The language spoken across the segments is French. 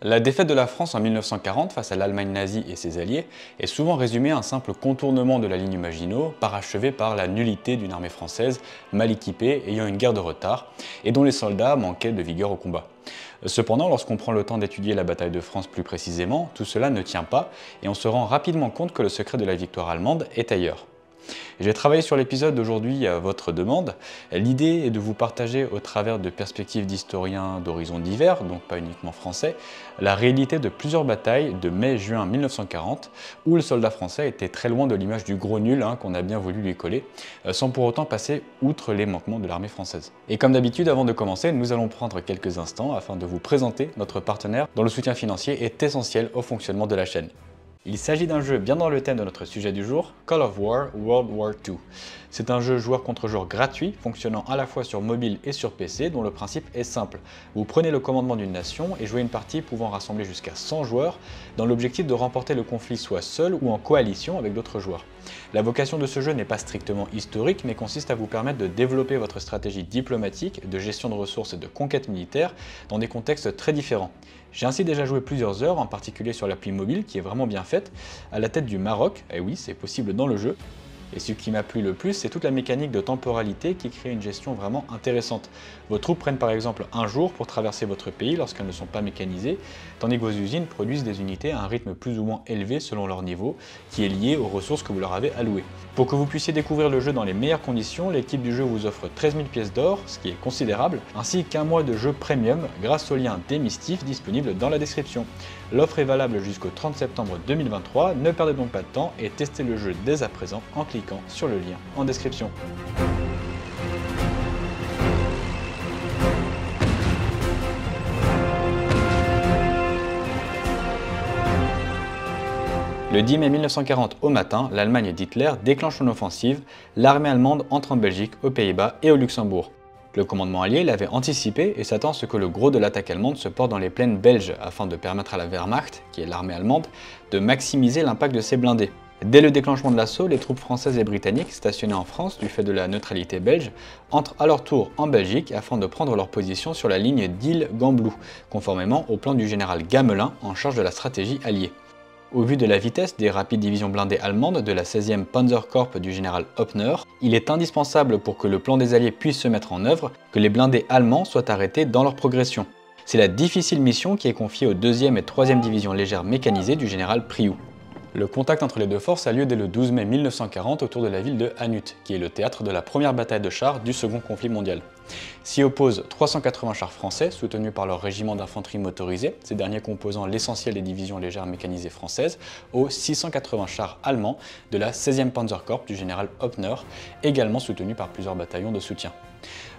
La défaite de la France en 1940 face à l'Allemagne nazie et ses alliés est souvent résumée à un simple contournement de la ligne Maginot, parachevé par la nullité d'une armée française mal équipée, ayant une guerre de retard, et dont les soldats manquaient de vigueur au combat. Cependant, lorsqu'on prend le temps d'étudier la bataille de France plus précisément, tout cela ne tient pas, et on se rend rapidement compte que le secret de la victoire allemande est ailleurs. J'ai travaillé sur l'épisode d'aujourd'hui à votre demande. L'idée est de vous partager au travers de perspectives d'historiens d'horizons divers, donc pas uniquement français, la réalité de plusieurs batailles de mai-juin 1940 où le soldat français était très loin de l'image du gros nul hein, qu'on a bien voulu lui coller, euh, sans pour autant passer outre les manquements de l'armée française. Et comme d'habitude, avant de commencer, nous allons prendre quelques instants afin de vous présenter notre partenaire dont le soutien financier est essentiel au fonctionnement de la chaîne. Il s'agit d'un jeu bien dans le thème de notre sujet du jour, Call of War World War II. C'est un jeu joueur contre joueur gratuit, fonctionnant à la fois sur mobile et sur PC, dont le principe est simple. Vous prenez le commandement d'une nation et jouez une partie pouvant rassembler jusqu'à 100 joueurs, dans l'objectif de remporter le conflit soit seul ou en coalition avec d'autres joueurs. La vocation de ce jeu n'est pas strictement historique, mais consiste à vous permettre de développer votre stratégie diplomatique, de gestion de ressources et de conquête militaire dans des contextes très différents. J'ai ainsi déjà joué plusieurs heures, en particulier sur l'appli mobile qui est vraiment bien faite, à la tête du Maroc, et oui c'est possible dans le jeu, et ce qui m'a plu le plus, c'est toute la mécanique de temporalité qui crée une gestion vraiment intéressante. Vos troupes prennent par exemple un jour pour traverser votre pays lorsqu'elles ne sont pas mécanisées, tandis que vos usines produisent des unités à un rythme plus ou moins élevé selon leur niveau, qui est lié aux ressources que vous leur avez allouées. Pour que vous puissiez découvrir le jeu dans les meilleures conditions, l'équipe du jeu vous offre 13 000 pièces d'or, ce qui est considérable, ainsi qu'un mois de jeu premium grâce au lien démistif disponible dans la description. L'offre est valable jusqu'au 30 septembre 2023, ne perdez donc pas de temps et testez le jeu dès à présent en cliquant sur le lien en description. Le 10 mai 1940 au matin, l'Allemagne d'Hitler déclenche une offensive, l'armée allemande entre en Belgique, aux Pays-Bas et au Luxembourg. Le commandement allié l'avait anticipé et s'attend à ce que le gros de l'attaque allemande se porte dans les plaines belges afin de permettre à la Wehrmacht, qui est l'armée allemande, de maximiser l'impact de ses blindés. Dès le déclenchement de l'assaut, les troupes françaises et britanniques stationnées en France du fait de la neutralité belge entrent à leur tour en Belgique afin de prendre leur position sur la ligne d'Île-Gamblou, conformément au plan du général Gamelin en charge de la stratégie alliée. Au vu de la vitesse des rapides divisions blindées allemandes de la 16e Panzerkorps du général Hoppner, il est indispensable pour que le plan des Alliés puisse se mettre en œuvre que les blindés allemands soient arrêtés dans leur progression. C'est la difficile mission qui est confiée aux 2e et 3e divisions légères mécanisées du général Priou. Le contact entre les deux forces a lieu dès le 12 mai 1940 autour de la ville de Hanut, qui est le théâtre de la première bataille de chars du second conflit mondial. S'y opposent 380 chars français soutenus par leur régiment d'infanterie motorisée, ces derniers composant l'essentiel des divisions légères mécanisées françaises, aux 680 chars allemands de la 16e Panzerkorps du général Hoppner, également soutenus par plusieurs bataillons de soutien.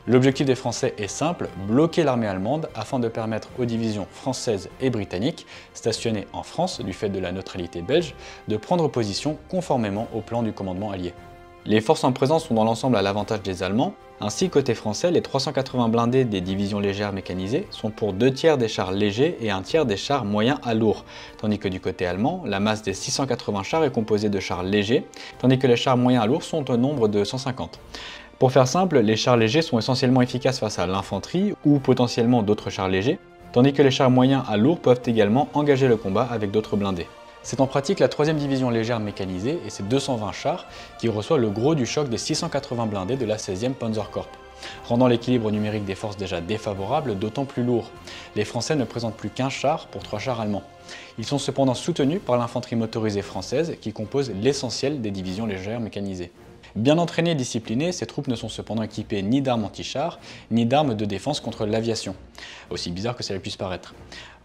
L'objectif des Français est simple, bloquer l'armée allemande afin de permettre aux divisions françaises et britanniques, stationnées en France du fait de la neutralité belge, de prendre position conformément au plan du commandement allié. Les forces en présence sont dans l'ensemble à l'avantage des Allemands, ainsi côté français, les 380 blindés des divisions légères mécanisées sont pour deux tiers des chars légers et un tiers des chars moyens à lourds, tandis que du côté allemand, la masse des 680 chars est composée de chars légers, tandis que les chars moyens à lourds sont au nombre de 150. Pour faire simple, les chars légers sont essentiellement efficaces face à l'infanterie ou potentiellement d'autres chars légers, tandis que les chars moyens à lourds peuvent également engager le combat avec d'autres blindés. C'est en pratique la 3 division légère mécanisée et ses 220 chars qui reçoit le gros du choc des 680 blindés de la 16e Panzerkorps, rendant l'équilibre numérique des forces déjà défavorable d'autant plus lourd. Les Français ne présentent plus qu'un char pour trois chars allemands. Ils sont cependant soutenus par l'infanterie motorisée française qui compose l'essentiel des divisions légères mécanisées. Bien entraînées et disciplinées, ces troupes ne sont cependant équipées ni d'armes anti-chars, ni d'armes de défense contre l'aviation, aussi bizarre que cela puisse paraître.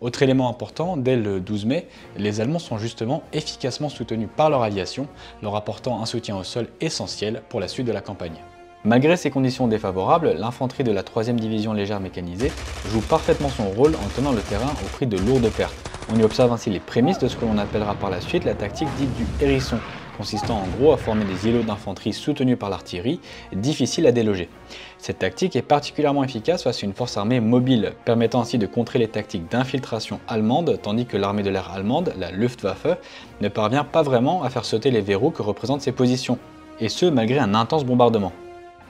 Autre élément important, dès le 12 mai, les Allemands sont justement efficacement soutenus par leur aviation, leur apportant un soutien au sol essentiel pour la suite de la campagne. Malgré ces conditions défavorables, l'infanterie de la 3e division légère mécanisée joue parfaitement son rôle en tenant le terrain au prix de lourdes pertes. On y observe ainsi les prémices de ce que l'on appellera par la suite la tactique dite du hérisson, consistant en gros à former des îlots d'infanterie soutenus par l'artillerie, difficiles à déloger. Cette tactique est particulièrement efficace face à une force armée mobile, permettant ainsi de contrer les tactiques d'infiltration allemande, tandis que l'armée de l'air allemande, la Luftwaffe, ne parvient pas vraiment à faire sauter les verrous que représentent ces positions, et ce malgré un intense bombardement.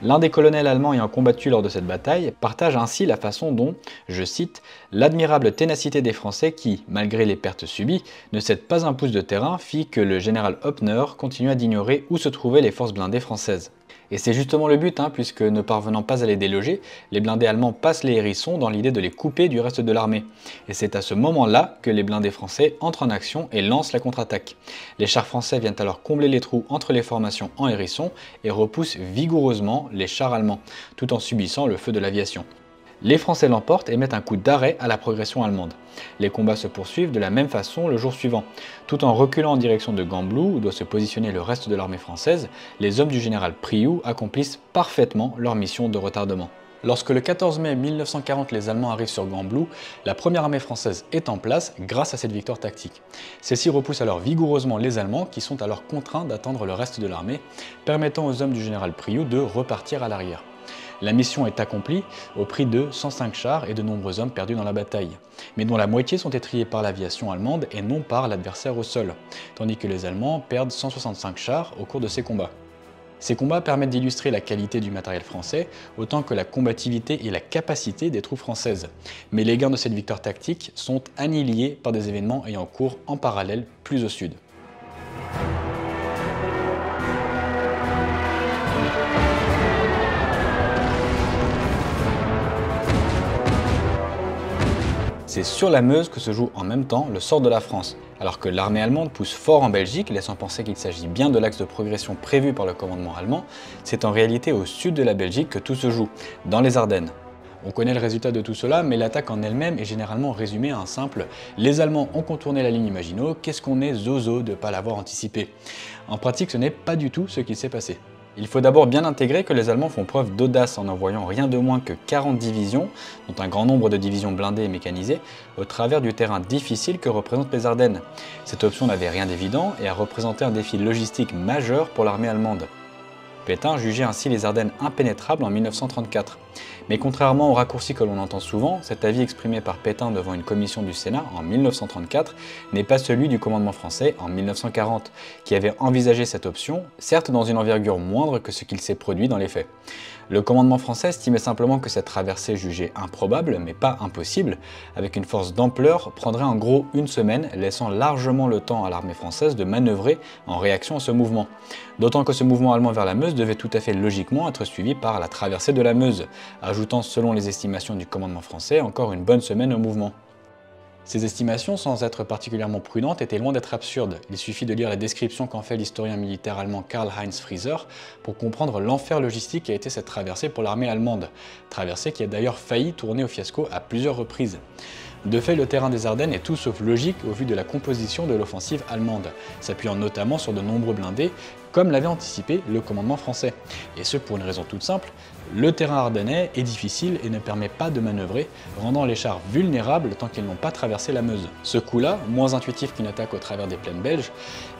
L'un des colonels allemands ayant combattu lors de cette bataille partage ainsi la façon dont, je cite, l'admirable ténacité des Français qui, malgré les pertes subies, ne cèdent pas un pouce de terrain fit que le général Hoppner continua d'ignorer où se trouvaient les forces blindées françaises. Et c'est justement le but, hein, puisque ne parvenant pas à les déloger, les blindés allemands passent les hérissons dans l'idée de les couper du reste de l'armée. Et c'est à ce moment-là que les blindés français entrent en action et lancent la contre-attaque. Les chars français viennent alors combler les trous entre les formations en hérissons et repoussent vigoureusement les chars allemands, tout en subissant le feu de l'aviation. Les Français l'emportent et mettent un coup d'arrêt à la progression allemande. Les combats se poursuivent de la même façon le jour suivant. Tout en reculant en direction de Gambloux, où doit se positionner le reste de l'armée française, les hommes du général Priou accomplissent parfaitement leur mission de retardement. Lorsque le 14 mai 1940 les Allemands arrivent sur Gambloux, la première armée française est en place grâce à cette victoire tactique. Celle-ci repousse alors vigoureusement les Allemands qui sont alors contraints d'attendre le reste de l'armée, permettant aux hommes du général Priou de repartir à l'arrière. La mission est accomplie au prix de 105 chars et de nombreux hommes perdus dans la bataille, mais dont la moitié sont étriés par l'aviation allemande et non par l'adversaire au sol, tandis que les Allemands perdent 165 chars au cours de ces combats. Ces combats permettent d'illustrer la qualité du matériel français, autant que la combativité et la capacité des troupes françaises. Mais les gains de cette victoire tactique sont annihilés par des événements ayant cours en parallèle plus au sud. C'est sur la Meuse que se joue en même temps le sort de la France, alors que l'armée allemande pousse fort en Belgique, laissant penser qu'il s'agit bien de l'axe de progression prévu par le commandement allemand, c'est en réalité au sud de la Belgique que tout se joue, dans les Ardennes. On connaît le résultat de tout cela, mais l'attaque en elle-même est généralement résumée à un simple « les Allemands ont contourné la ligne Maginot, qu'est-ce qu'on est zozo de ne pas l'avoir anticipé ?» En pratique, ce n'est pas du tout ce qui s'est passé. Il faut d'abord bien intégrer que les Allemands font preuve d'audace en envoyant rien de moins que 40 divisions, dont un grand nombre de divisions blindées et mécanisées, au travers du terrain difficile que représentent les Ardennes. Cette option n'avait rien d'évident et a représenté un défi logistique majeur pour l'armée allemande. Pétain jugeait ainsi les Ardennes impénétrables en 1934. Mais contrairement aux raccourcis que l'on entend souvent, cet avis exprimé par Pétain devant une commission du Sénat en 1934 n'est pas celui du commandement français en 1940, qui avait envisagé cette option, certes dans une envergure moindre que ce qu'il s'est produit dans les faits. Le commandement français estimait simplement que cette traversée jugée improbable, mais pas impossible, avec une force d'ampleur, prendrait en gros une semaine, laissant largement le temps à l'armée française de manœuvrer en réaction à ce mouvement. D'autant que ce mouvement allemand vers la Meuse devait tout à fait logiquement être suivi par la traversée de la Meuse, ajoutant selon les estimations du commandement français encore une bonne semaine au mouvement. Ces estimations, sans être particulièrement prudentes, étaient loin d'être absurdes. Il suffit de lire la description qu'en fait l'historien militaire allemand Karl-Heinz Frieser pour comprendre l'enfer logistique qui a été cette traversée pour l'armée allemande. Traversée qui a d'ailleurs failli tourner au fiasco à plusieurs reprises. De fait, le terrain des Ardennes est tout sauf logique au vu de la composition de l'offensive allemande, s'appuyant notamment sur de nombreux blindés, comme l'avait anticipé le commandement français. Et ce pour une raison toute simple, le terrain ardennais est difficile et ne permet pas de manœuvrer, rendant les chars vulnérables tant qu'ils n'ont pas traversé la Meuse. Ce coup-là, moins intuitif qu'une attaque au travers des plaines belges,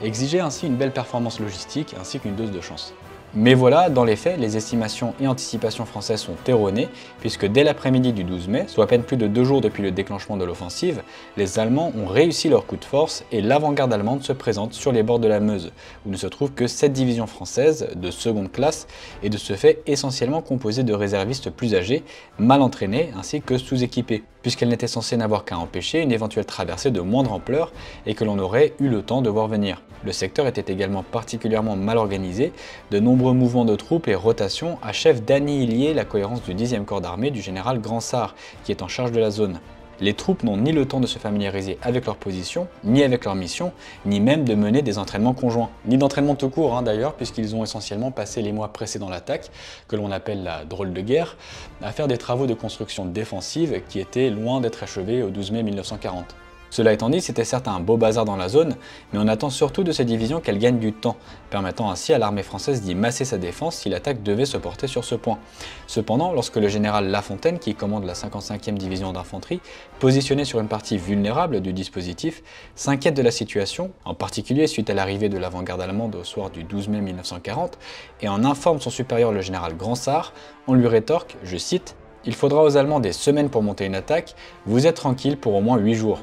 exigeait ainsi une belle performance logistique ainsi qu'une dose de chance. Mais voilà, dans les faits, les estimations et anticipations françaises sont erronées, puisque dès l'après-midi du 12 mai, soit à peine plus de deux jours depuis le déclenchement de l'offensive, les Allemands ont réussi leur coup de force et l'avant-garde allemande se présente sur les bords de la Meuse, où ne se trouve que cette division française de seconde classe et de ce fait essentiellement composée de réservistes plus âgés, mal entraînés ainsi que sous-équipés puisqu'elle n'était censée n'avoir qu'à empêcher une éventuelle traversée de moindre ampleur et que l'on aurait eu le temps de voir venir. Le secteur était également particulièrement mal organisé, de nombreux mouvements de troupes et rotations achèvent d'annihiler la cohérence du 10e corps d'armée du général Gransart, qui est en charge de la zone. Les troupes n'ont ni le temps de se familiariser avec leur position, ni avec leur mission, ni même de mener des entraînements conjoints. Ni d'entraînement tout court hein, d'ailleurs, puisqu'ils ont essentiellement passé les mois précédant l'attaque, que l'on appelle la drôle de guerre, à faire des travaux de construction défensive qui étaient loin d'être achevés au 12 mai 1940. Cela étant dit, c'était certes un beau bazar dans la zone, mais on attend surtout de ces divisions qu'elles gagnent du temps, permettant ainsi à l'armée française d'y masser sa défense si l'attaque devait se porter sur ce point. Cependant, lorsque le général Lafontaine, qui commande la 55e division d'infanterie, positionné sur une partie vulnérable du dispositif, s'inquiète de la situation, en particulier suite à l'arrivée de l'avant-garde allemande au soir du 12 mai 1940, et en informe son supérieur le général Gransart, on lui rétorque, je cite, il faudra aux Allemands des semaines pour monter une attaque, vous êtes tranquille pour au moins 8 jours.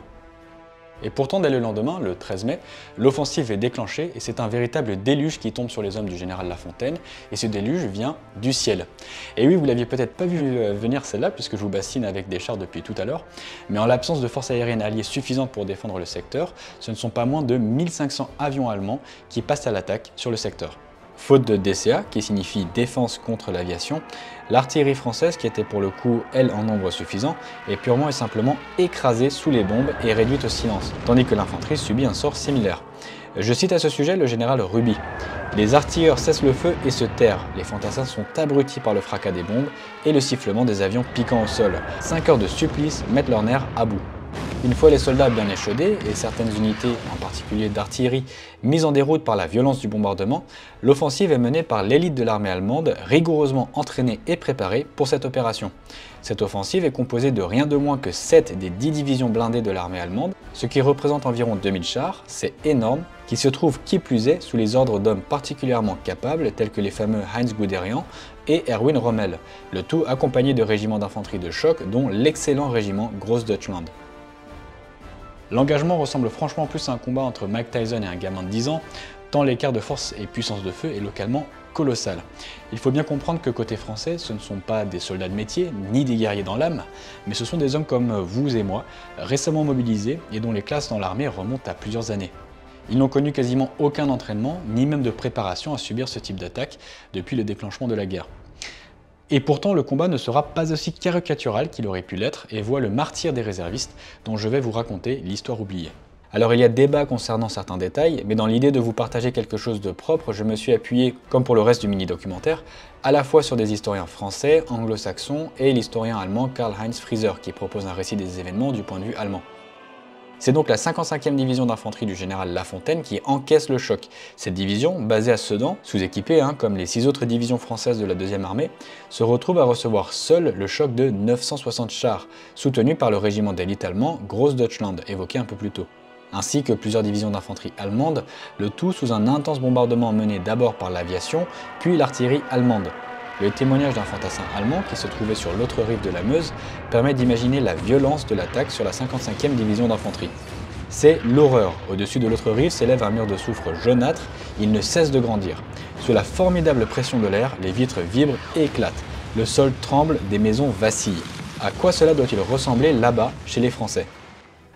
Et pourtant, dès le lendemain, le 13 mai, l'offensive est déclenchée et c'est un véritable déluge qui tombe sur les hommes du général Lafontaine, et ce déluge vient du ciel. Et oui, vous l'aviez peut-être pas vu euh, venir celle-là, puisque je vous bassine avec des chars depuis tout à l'heure, mais en l'absence de forces aériennes alliées suffisantes pour défendre le secteur, ce ne sont pas moins de 1500 avions allemands qui passent à l'attaque sur le secteur. Faute de DCA, qui signifie défense contre l'aviation, l'artillerie française, qui était pour le coup, elle, en nombre suffisant, est purement et simplement écrasée sous les bombes et réduite au silence, tandis que l'infanterie subit un sort similaire. Je cite à ce sujet le général Ruby. Les artilleurs cessent le feu et se terrent. Les fantassins sont abrutis par le fracas des bombes et le sifflement des avions piquant au sol. Cinq heures de supplice mettent leur nerfs à bout. Une fois les soldats bien échaudés et certaines unités, en particulier d'artillerie, mises en déroute par la violence du bombardement, l'offensive est menée par l'élite de l'armée allemande, rigoureusement entraînée et préparée pour cette opération. Cette offensive est composée de rien de moins que 7 des 10 divisions blindées de l'armée allemande, ce qui représente environ 2000 chars, c'est énorme, qui se trouve qui plus est sous les ordres d'hommes particulièrement capables tels que les fameux Heinz Guderian et Erwin Rommel, le tout accompagné de régiments d'infanterie de choc dont l'excellent régiment Großdeutschland. L'engagement ressemble franchement plus à un combat entre Mike Tyson et un gamin de 10 ans, tant l'écart de force et puissance de feu est localement colossal. Il faut bien comprendre que côté français, ce ne sont pas des soldats de métier, ni des guerriers dans l'âme, mais ce sont des hommes comme vous et moi, récemment mobilisés et dont les classes dans l'armée remontent à plusieurs années. Ils n'ont connu quasiment aucun entraînement, ni même de préparation à subir ce type d'attaque depuis le déclenchement de la guerre. Et pourtant, le combat ne sera pas aussi caricatural qu'il aurait pu l'être et voit le martyr des réservistes dont je vais vous raconter l'histoire oubliée. Alors il y a débat concernant certains détails, mais dans l'idée de vous partager quelque chose de propre, je me suis appuyé, comme pour le reste du mini-documentaire, à la fois sur des historiens français, anglo-saxons et l'historien allemand Karl-Heinz Frieser qui propose un récit des événements du point de vue allemand. C'est donc la 55e division d'infanterie du général Lafontaine qui encaisse le choc. Cette division, basée à Sedan, sous-équipée hein, comme les six autres divisions françaises de la deuxième armée, se retrouve à recevoir seule le choc de 960 chars, soutenu par le régiment d'élite allemand Großdeutschland, évoqué un peu plus tôt ainsi que plusieurs divisions d'infanterie allemandes, le tout sous un intense bombardement mené d'abord par l'aviation, puis l'artillerie allemande. Le témoignage d'un fantassin allemand qui se trouvait sur l'autre rive de la Meuse permet d'imaginer la violence de l'attaque sur la 55e division d'infanterie. C'est l'horreur. Au-dessus de l'autre rive s'élève un mur de soufre jaunâtre, il ne cesse de grandir. Sous la formidable pression de l'air, les vitres vibrent et éclatent. Le sol tremble, des maisons vacillent. À quoi cela doit-il ressembler là-bas, chez les Français?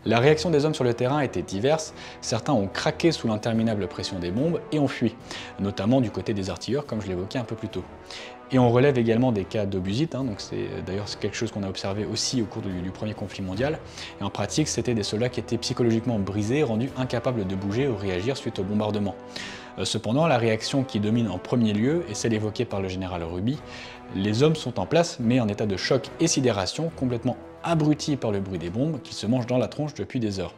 La réaction des hommes sur le terrain était diverse, certains ont craqué sous l'interminable pression des bombes et ont fui, notamment du côté des artilleurs comme je l'évoquais un peu plus tôt. Et on relève également des cas d'obusite, hein, donc c'est d'ailleurs quelque chose qu'on a observé aussi au cours du, du, premier conflit mondial. Et en pratique, c'était des soldats qui étaient psychologiquement brisés, rendus incapables de bouger ou réagir suite au bombardement. Euh, cependant, la réaction qui domine en premier lieu est celle évoquée par le général Ruby. Les hommes sont en place, mais en état de choc et sidération, complètement abrutis par le bruit des bombes qui se mangent dans la tronche depuis des heures.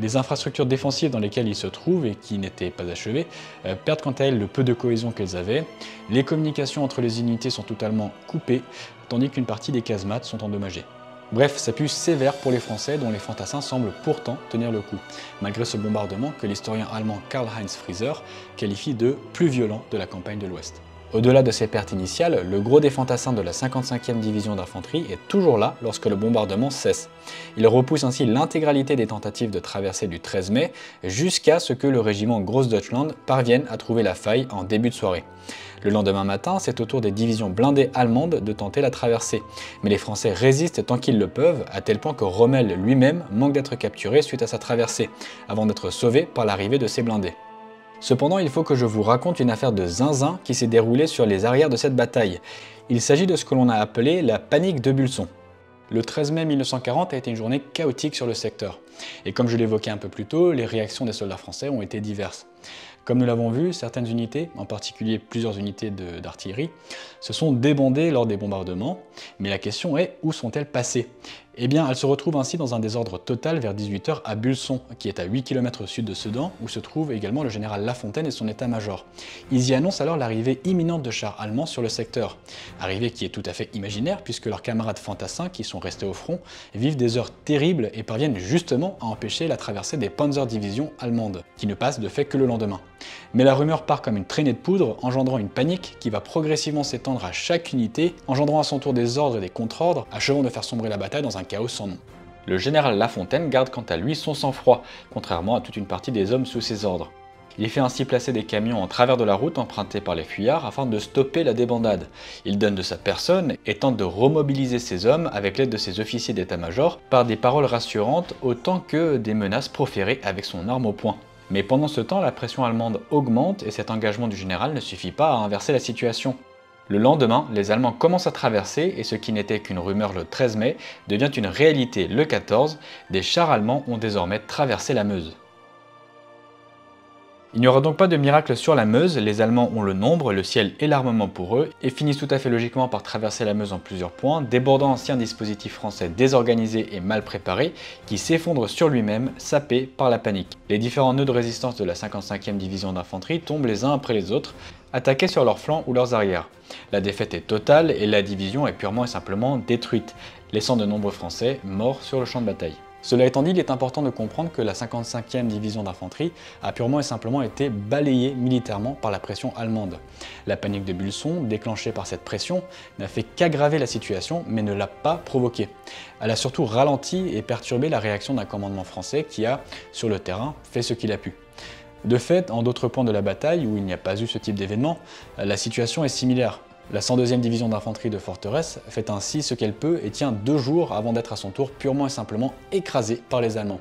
Les infrastructures défensives dans lesquelles ils se trouvent et qui n'étaient pas achevées euh, perdent quant à elles le peu de cohésion qu'elles avaient. Les communications entre les unités sont totalement coupées, tandis qu'une partie des casemates sont endommagées. Bref, ça pue sévère pour les Français dont les fantassins semblent pourtant tenir le coup, malgré ce bombardement que l'historien allemand Karl-Heinz Frieser qualifie de plus violent de la campagne de l'Ouest. Au-delà de ces pertes initiales, le gros des fantassins de la 55e division d'infanterie est toujours là lorsque le bombardement cesse. Il repousse ainsi l'intégralité des tentatives de traversée du 13 mai jusqu'à ce que le régiment Großdeutschland parvienne à trouver la faille en début de soirée. Le lendemain matin, c'est au tour des divisions blindées allemandes de tenter la traversée. Mais les Français résistent tant qu'ils le peuvent, à tel point que Rommel lui-même manque d'être capturé suite à sa traversée, avant d'être sauvé par l'arrivée de ses blindés. Cependant, il faut que je vous raconte une affaire de zinzin qui s'est déroulée sur les arrières de cette bataille. Il s'agit de ce que l'on a appelé la panique de Bulson. Le 13 mai 1940 a été une journée chaotique sur le secteur. Et comme je l'évoquais un peu plus tôt, les réactions des soldats français ont été diverses. Comme nous l'avons vu, certaines unités, en particulier plusieurs unités d'artillerie, se sont débandées lors des bombardements, mais la question est où sont-elles passées? Eh bien, elles se retrouvent ainsi dans un désordre total vers 18h à Bulson, qui est à 8 km au sud de Sedan, où se trouve également le général Lafontaine et son état-major. Ils y annoncent alors l'arrivée imminente de chars allemands sur le secteur. Arrivée qui est tout à fait imaginaire, puisque leurs camarades fantassins, qui sont restés au front, vivent des heures terribles et parviennent justement à empêcher la traversée des Panzerdivisions allemandes, qui ne passent de fait que le lendemain. Mais la rumeur part comme une traînée de poudre, engendrant une panique qui va progressivement s'étendre à chaque unité, engendrant à son tour des ordres et des contre-ordres, achevant de faire sombrer la bataille dans un chaos sans nom. Le général Lafontaine garde quant à lui son sang-froid, contrairement à toute une partie des hommes sous ses ordres. Il fait ainsi placer des camions en travers de la route empruntés par les fuyards afin de stopper la débandade. Il donne de sa personne et tente de remobiliser ses hommes avec l'aide de ses officiers d'état-major par des paroles rassurantes autant que des menaces proférées avec son arme au poing. Mais pendant ce temps, la pression allemande augmente et cet engagement du général ne suffit pas à inverser la situation. Le lendemain, les Allemands commencent à traverser et ce qui n'était qu'une rumeur le 13 mai devient une réalité le 14, des chars allemands ont désormais traversé la Meuse. Il n'y aura donc pas de miracle sur la Meuse, les Allemands ont le nombre, le ciel et l'armement pour eux, et finissent tout à fait logiquement par traverser la Meuse en plusieurs points, débordant ancien dispositif français désorganisé et mal préparé, qui s'effondre sur lui-même, sapé par la panique. Les différents nœuds de résistance de la 55e division d'infanterie tombent les uns après les autres, attaqués sur leurs flancs ou leurs arrières. La défaite est totale et la division est purement et simplement détruite, laissant de nombreux Français morts sur le champ de bataille. Cela étant dit, il est important de comprendre que la 55e division d'infanterie a purement et simplement été balayée militairement par la pression allemande. La panique de Bulson, déclenchée par cette pression, n'a fait qu'aggraver la situation, mais ne l'a pas provoquée. Elle a surtout ralenti et perturbé la réaction d'un commandement français qui a, sur le terrain, fait ce qu'il a pu. De fait, en d'autres points de la bataille où il n'y a pas eu ce type d'événement, la situation est similaire. La 102e division d'infanterie de Forteresse fait ainsi ce qu'elle peut et tient deux jours avant d'être à son tour purement et simplement écrasée par les Allemands.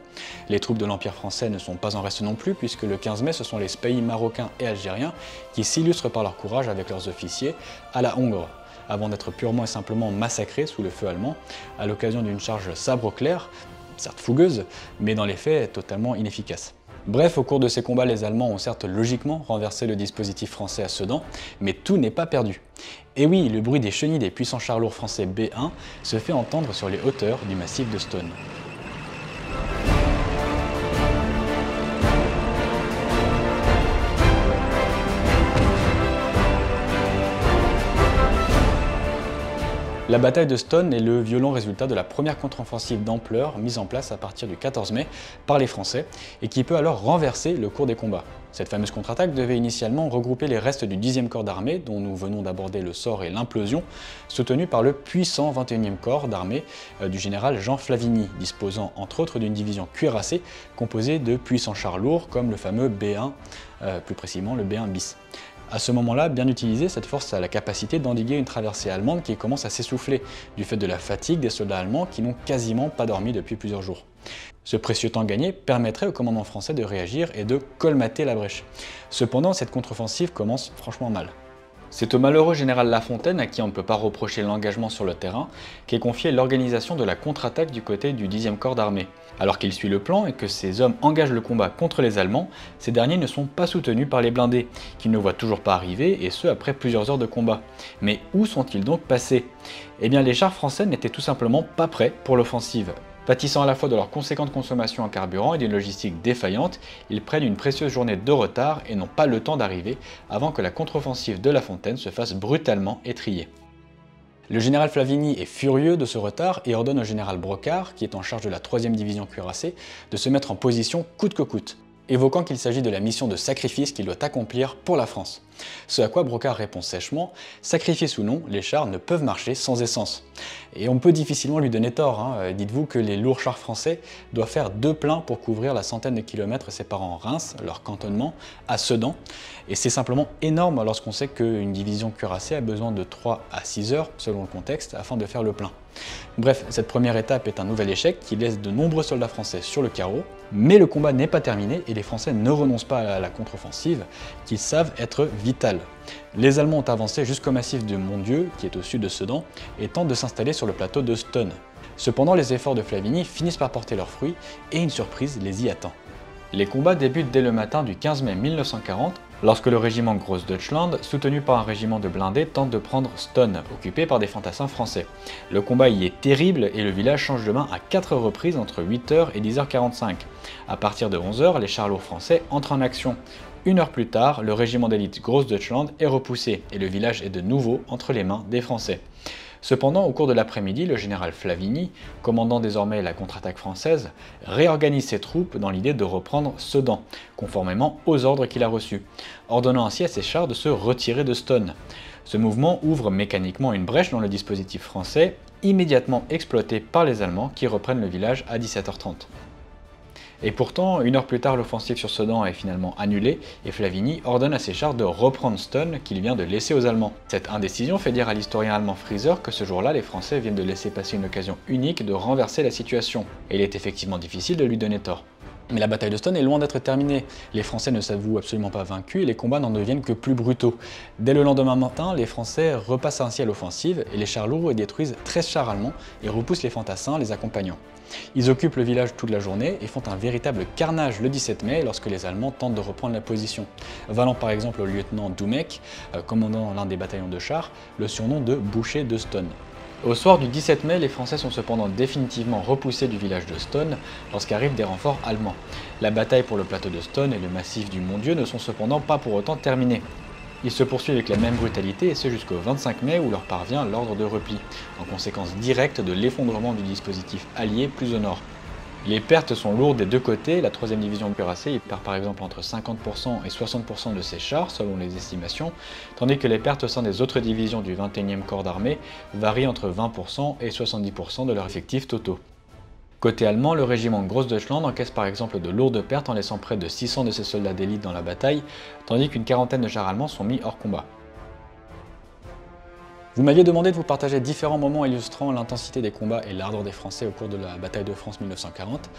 Les troupes de l'Empire français ne sont pas en reste non plus puisque le 15 mai ce sont les pays marocains et algériens qui s'illustrent par leur courage avec leurs officiers à la Hongre avant d'être purement et simplement massacrés sous le feu allemand à l'occasion d'une charge sabre clair, certes fougueuse, mais dans les faits totalement inefficace. Bref, au cours de ces combats, les Allemands ont certes logiquement renversé le dispositif français à Sedan, mais tout n'est pas perdu. Et oui, le bruit des chenilles des puissants chars lourds français B1 se fait entendre sur les hauteurs du massif de Stone. La bataille de Stone est le violent résultat de la première contre-offensive d'ampleur mise en place à partir du 14 mai par les Français et qui peut alors renverser le cours des combats. Cette fameuse contre-attaque devait initialement regrouper les restes du 10e corps d'armée dont nous venons d'aborder le sort et l'implosion, soutenu par le puissant 21e corps d'armée euh, du général Jean Flavigny, disposant entre autres d'une division cuirassée composée de puissants chars lourds comme le fameux B1, euh, plus précisément le B1 bis. À ce moment-là, bien utilisée, cette force a la capacité d'endiguer une traversée allemande qui commence à s'essouffler, du fait de la fatigue des soldats allemands qui n'ont quasiment pas dormi depuis plusieurs jours. Ce précieux temps gagné permettrait au commandement français de réagir et de colmater la brèche. Cependant, cette contre-offensive commence franchement mal. C'est au malheureux général Lafontaine, à qui on ne peut pas reprocher l'engagement sur le terrain, qu'est confiée l'organisation de la contre-attaque du côté du 10e corps d'armée. Alors qu'il suit le plan et que ses hommes engagent le combat contre les Allemands, ces derniers ne sont pas soutenus par les blindés, qu'ils ne voient toujours pas arriver, et ce après plusieurs heures de combat. Mais où sont-ils donc passés? Eh bien les chars français n'étaient tout simplement pas prêts pour l'offensive. Pâtissant à la fois de leur conséquente consommation en carburant et d'une logistique défaillante, ils prennent une précieuse journée de retard et n'ont pas le temps d'arriver avant que la contre-offensive de La Fontaine se fasse brutalement étrier. Le général Flavigny est furieux de ce retard et ordonne au général Brocard, qui est en charge de la 3 division cuirassée, de se mettre en position coûte que coûte évoquant qu'il s'agit de la mission de sacrifice qu'il doit accomplir pour la France. Ce à quoi Brocard répond sèchement « Sacrifice ou non, les chars ne peuvent marcher sans essence ». Et on peut difficilement lui donner tort, hein. euh, dites-vous que les lourds chars français doivent faire deux pleins pour couvrir la centaine de kilomètres séparant Reims, leur cantonnement, à Sedan, et c'est simplement énorme lorsqu'on sait qu'une division cuirassée a besoin de 3 à 6 heures, selon le contexte, afin de faire le plein. Bref, cette première étape est un nouvel échec qui laisse de nombreux soldats français sur le carreau, mais le combat n'est pas terminé et les Français ne renoncent pas à la contre-offensive, qu'ils savent être Les Allemands ont avancé jusqu'au massif de Montdieu, qui est au sud de Sedan, et tentent de s'installer sur le plateau de Stone. Cependant, les efforts de Flavigny finissent par porter leurs fruits et une surprise les y attend. Les combats débutent dès le matin du 15 mai 1940 lorsque le régiment Großdeutschland, soutenu par un régiment de blindés, tente de prendre Stone, occupé par des fantassins français. Le combat y est terrible et le village change de main à 4 reprises entre 8h et 10h45. À partir de 11h, les chars lourds français entrent en action. Une heure plus tard, le régiment d'élite Großdeutschland est repoussé et le village est de nouveau entre les mains des Français. Cependant, au cours de l'après-midi, le général Flavigny, commandant désormais la contre-attaque française, réorganise ses troupes dans l'idée de reprendre Sedan, conformément aux ordres qu'il a reçus, ordonnant ainsi à ses chars de se retirer de Stone. Ce mouvement ouvre mécaniquement une brèche dans le dispositif français immédiatement exploité par les Allemands qui reprennent le village à 17h30. Et pourtant, une heure plus tard, l'offensive sur Sedan est finalement annulée et Flavigny ordonne à ses chars de reprendre Stone qu'il vient de laisser aux Allemands. Cette indécision fait dire à l'historien allemand Frieser que ce jour-là, les Français viennent de laisser passer une occasion unique de renverser la situation. Et il est effectivement difficile de lui donner tort. Mais la bataille de Stone est loin d'être terminée. Les Français ne s'avouent absolument pas vaincus et les combats n'en deviennent que plus brutaux. Dès le lendemain matin, les Français repassent ainsi à l'offensive et les chars lourds détruisent 13 chars allemands et repoussent les fantassins les accompagnant. Ils occupent le village toute la journée et font un véritable carnage le 17 mai lorsque les Allemands tentent de reprendre la position, valant par exemple au lieutenant Doumek, euh, commandant l'un des bataillons de chars, le surnom de boucher de Stone. Au soir du 17 mai, les Français sont cependant définitivement repoussés du village de Stone lorsqu'arrivent des renforts allemands. La bataille pour le plateau de Stone et le massif du Mont-Dieu ne sont cependant pas pour autant terminés. Ils se poursuivent avec la même brutalité et ce jusqu'au 25 mai où leur parvient l'ordre de repli, en conséquence directe de l'effondrement du dispositif allié plus au nord. Les pertes sont lourdes des deux côtés, la 3ème division de cuirassés perd par exemple entre 50% et 60% de ses chars selon les estimations, tandis que les pertes au sein des autres divisions du 21e corps d'armée varient entre 20% et 70% de leurs effectifs totaux. Côté allemand, le régiment de Grossdeutschland encaisse par exemple de lourdes pertes en laissant près de 600 de ses soldats d'élite dans la bataille, tandis qu'une quarantaine de chars allemands sont mis hors combat. Vous m'aviez demandé de vous partager différents moments illustrant l'intensité des combats et l'ardeur des Français au cours de la bataille de France 1940,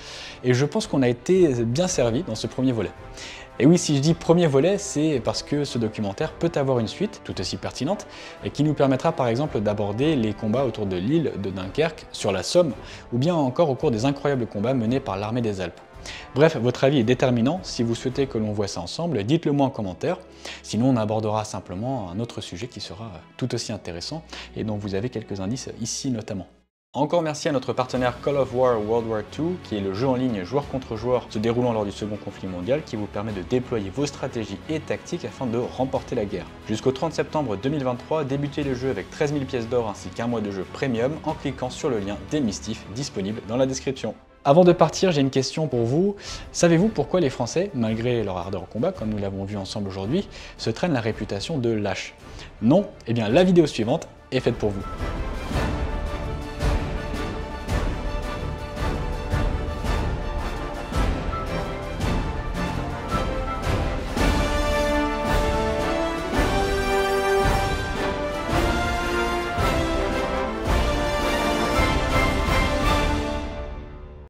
et je pense qu'on a été bien servi dans ce premier volet. Et oui, si je dis premier volet, c'est parce que ce documentaire peut avoir une suite, tout aussi pertinente, et qui nous permettra par exemple d'aborder les combats autour de l'île de Dunkerque, sur la Somme, ou bien encore au cours des incroyables combats menés par l'armée des Alpes. Bref, votre avis est déterminant. Si vous souhaitez que l'on voit ça ensemble, dites-le moi en commentaire. Sinon, on abordera simplement un autre sujet qui sera tout aussi intéressant et dont vous avez quelques indices ici notamment. Encore merci à notre partenaire Call of War World War II, qui est le jeu en ligne joueur contre joueur se déroulant lors du second conflit mondial, qui vous permet de déployer vos stratégies et tactiques afin de remporter la guerre. Jusqu'au 30 septembre 2023, débutez le jeu avec 13 000 pièces d'or ainsi qu'un mois de jeu premium en cliquant sur le lien démistif disponible dans la description. Avant de partir, j'ai une question pour vous. Savez-vous pourquoi les Français, malgré leur ardeur au combat, comme nous l'avons vu ensemble aujourd'hui, se traînent la réputation de lâches Non? Eh bien, la vidéo suivante est faite pour vous.